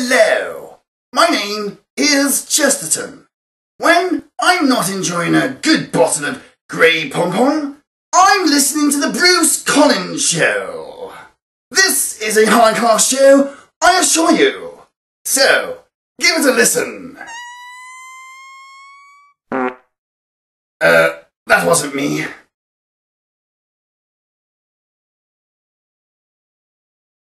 Hello, my name is Chesterton. When I'm not enjoying a good bottle of Grey Pompon, I'm listening to the Bruce Collins Show. This is a high class show, I assure you. So, give it a listen. Uh, that wasn't me.